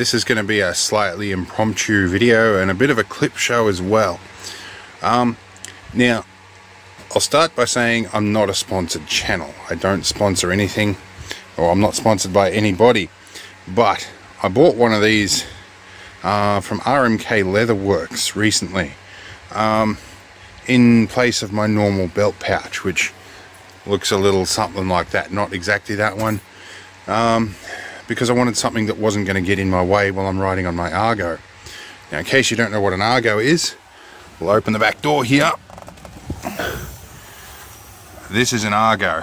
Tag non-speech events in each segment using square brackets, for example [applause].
this is going to be a slightly impromptu video and a bit of a clip show as well. Um, now, I'll start by saying I'm not a sponsored channel. I don't sponsor anything, or I'm not sponsored by anybody. But I bought one of these uh, from RMK Leatherworks recently um, in place of my normal belt pouch, which looks a little something like that. Not exactly that one. Um, because I wanted something that wasn't going to get in my way while I'm riding on my Argo. Now, in case you don't know what an Argo is, we'll open the back door here. This is an Argo.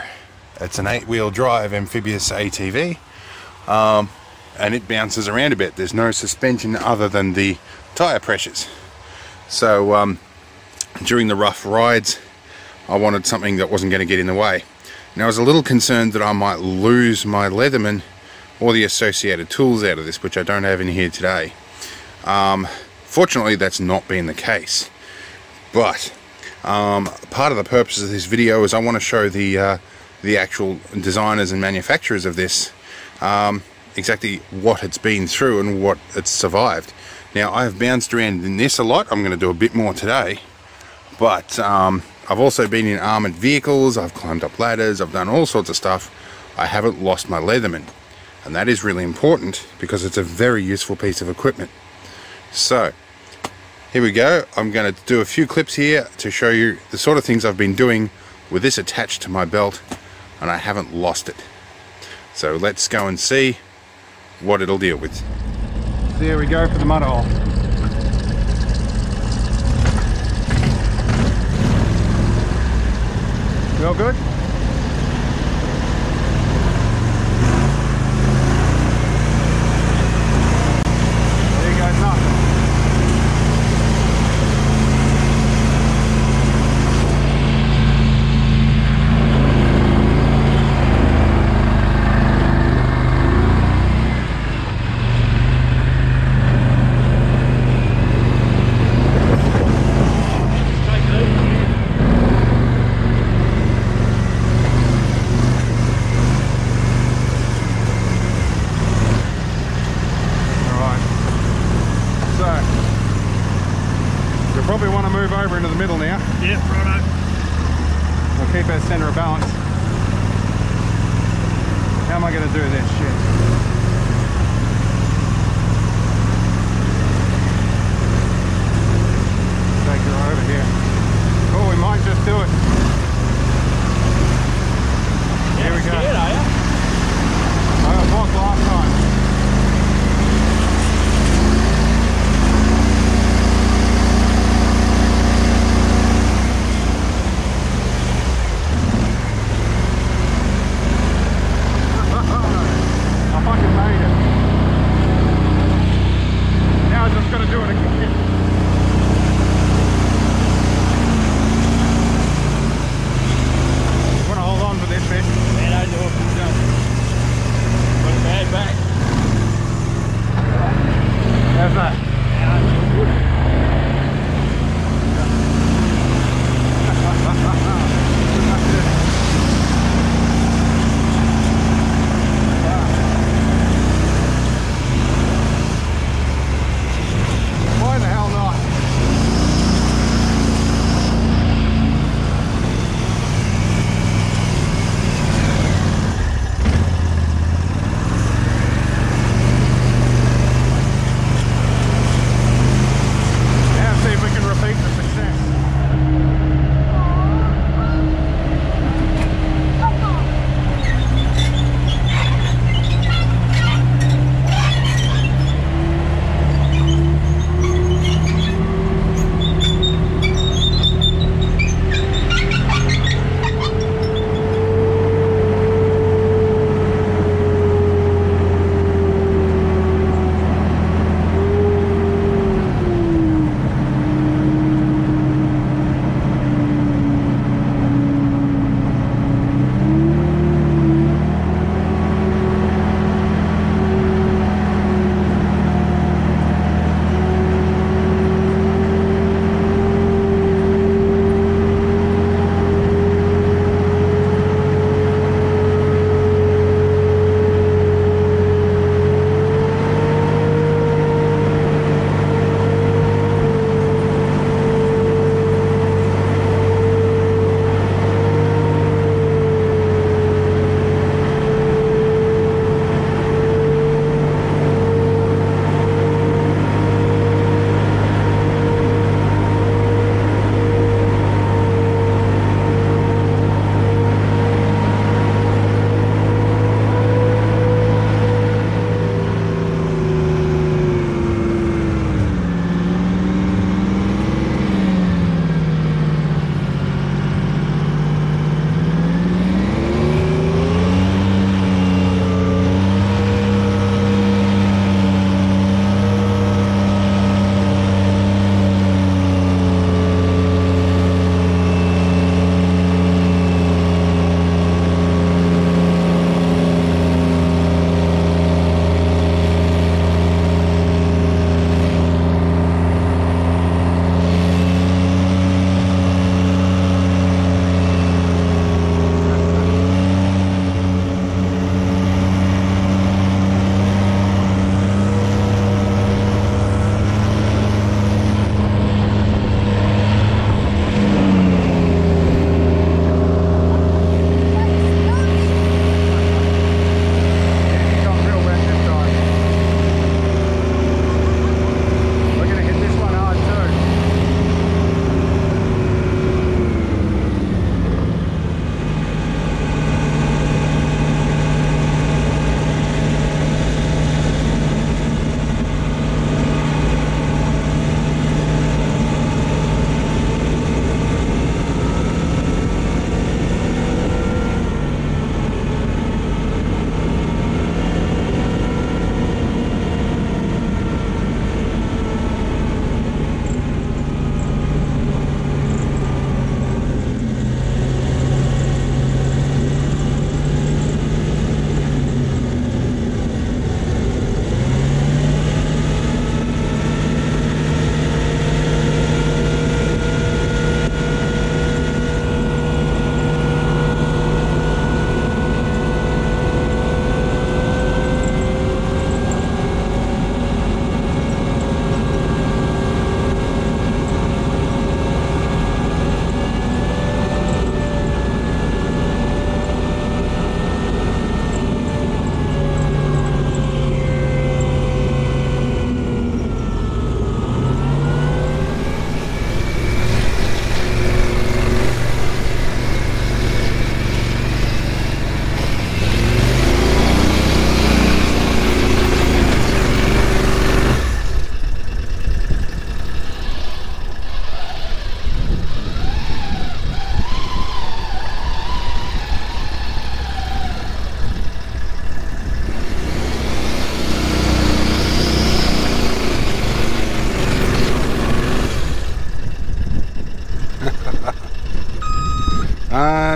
It's an eight-wheel drive amphibious ATV, um, and it bounces around a bit. There's no suspension other than the tire pressures. So um, during the rough rides, I wanted something that wasn't going to get in the way. Now I was a little concerned that I might lose my Leatherman or the associated tools out of this, which I don't have in here today. Um, fortunately, that's not been the case. But um, part of the purpose of this video is I want to show the uh, the actual designers and manufacturers of this um, exactly what it's been through and what it's survived. Now, I have bounced around in this a lot. I'm going to do a bit more today. But um, I've also been in armoured vehicles. I've climbed up ladders. I've done all sorts of stuff. I haven't lost my Leatherman and that is really important because it's a very useful piece of equipment. So here we go. I'm going to do a few clips here to show you the sort of things I've been doing with this attached to my belt and I haven't lost it. So let's go and see what it'll deal with. There we go for the mud hole. Feel good? to move over into the middle now. Yeah, righto. We'll keep our centre of balance. How am I going to do this shit? Take her over here. Oh, we might just do it.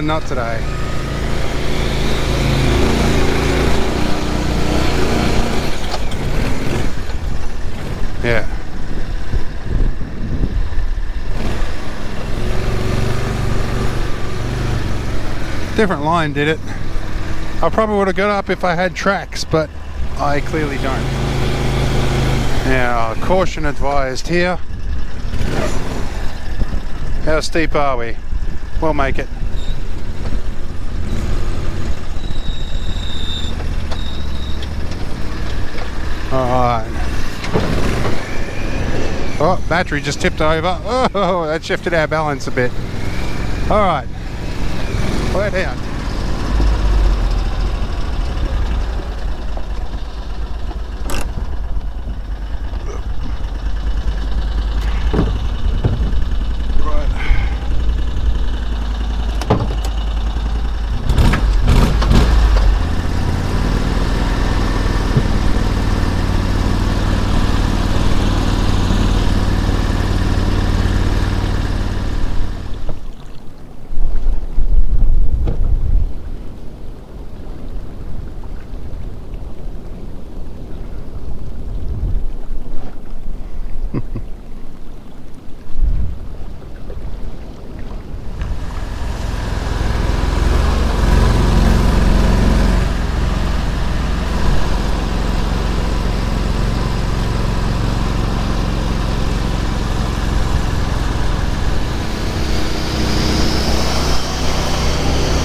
Uh, not today. Yeah. Different line did it. I probably would have got up if I had tracks, but I clearly don't. Now, caution advised here. How steep are we? We'll make it. Oh, battery just tipped over. Oh, that shifted our balance a bit. Alright. We're down.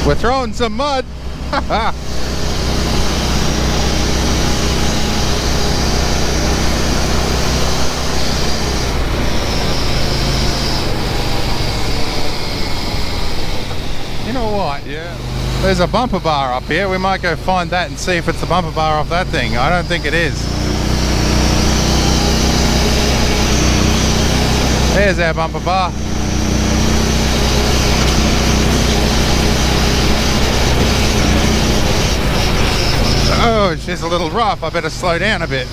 We're throwing some mud. [laughs] you know what? Yeah. There's a bumper bar up here. We might go find that and see if it's the bumper bar off that thing. I don't think it is. There's our bumper bar. Oh, it's just a little rough. I better slow down a bit.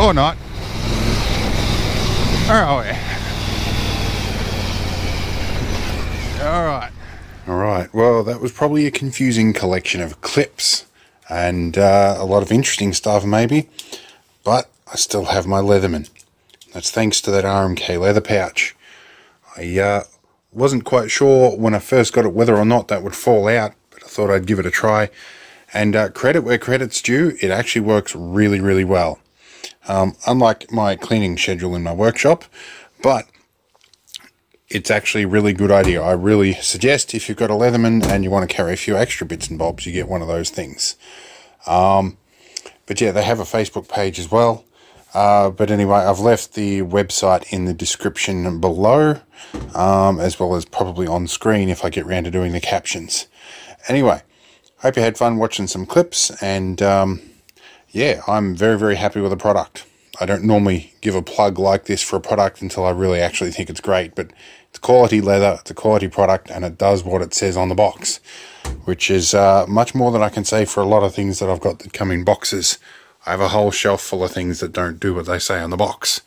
Or not. Where are we? Alright. Alright, well, that was probably a confusing collection of clips and uh, a lot of interesting stuff, maybe. But I still have my Leatherman. That's thanks to that RMK leather pouch. I uh, wasn't quite sure when I first got it whether or not that would fall out thought I'd give it a try. And uh, credit where credit's due, it actually works really, really well. Um, unlike my cleaning schedule in my workshop, but it's actually a really good idea. I really suggest if you've got a Leatherman and you want to carry a few extra bits and bobs, you get one of those things. Um, but yeah, they have a Facebook page as well. Uh, but anyway, I've left the website in the description below, um, as well as probably on screen if I get round to doing the captions. Anyway, hope you had fun watching some clips, and um, yeah, I'm very, very happy with the product. I don't normally give a plug like this for a product until I really actually think it's great, but it's quality leather, it's a quality product, and it does what it says on the box, which is uh, much more than I can say for a lot of things that I've got that come in boxes. I have a whole shelf full of things that don't do what they say on the box.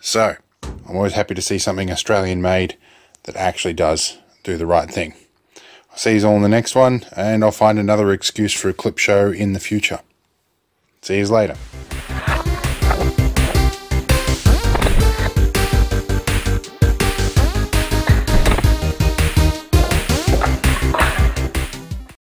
So, I'm always happy to see something Australian made that actually does do the right thing. See you all in the next one, and I'll find another excuse for a clip show in the future. See you later.